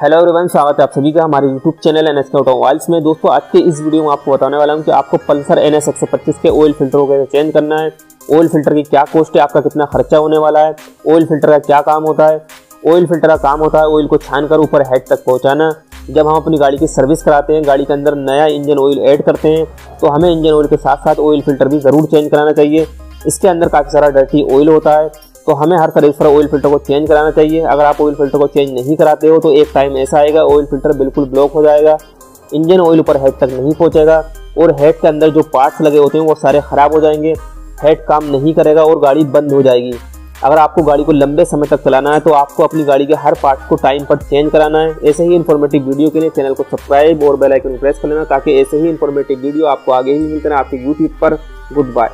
Hello everyone स्वागत है आप सभी का हमारे YouTube channel N S automobiles में। दोस्तों, आज के इस वीडियो में आपको बताने वाला हूँ कि आपको पल्सर एन एस के ऑयल फ़िल्टर को कैसे चेंज करना है। ऑयल फ़िल्टर की क्या कॉस्ट है, आपका कितना खर्चा होने वाला है ऑयल फ़िल्टर का क्या काम होता है। ऑयल फ़िल्टर का काम होता है ऑयल को छान कर ऊपर हेड तक पहुँचाना। जब हम अपनी गाड़ी की सर्विस कराते हैं, गाड़ी के अंदर नया इंजन ऑयल ऐड करते हैं तो हमें इंजन ऑयल के साथ साथ ऑयल फ़िल्टर भी ज़रूर चेंज कराना चाहिए। इसके अंदर काफ़ी सारा डर्टी ऑयल होता है। तो हमें हर सर्विस पर ऑयल फ़िल्टर को चेंज कराना चाहिए। अगर आप ऑयल फ़िल्टर को चेंज नहीं कराते हो तो एक टाइम ऐसा आएगा ऑयल फ़िल्टर बिल्कुल ब्लॉक हो जाएगा, इंजन ऑयल ऊपर हेड तक नहीं पहुँचेगा और हेड के अंदर जो पार्ट्स लगे होते हैं, वो सारे ख़राब हो जाएँगे। हेड काम नहीं करेगा और गाड़ी बंद हो जाएगी। अगर आपको गाड़ी को लंबे समय तक चलाना है तो आपको अपनी गाड़ी के हर पार्ट को टाइम पर चेंज कराना है। ऐसे ही इन्फॉर्मेटिव वीडियो के लिए चैनल को सब्सक्राइब और बेल आइकन प्रेस कर लेना, ताकि ऐसे ही इन्फॉर्मेटिव वीडियो आपको आगे ही मिलते हैं आपके यूट्यूब पर गुड बाय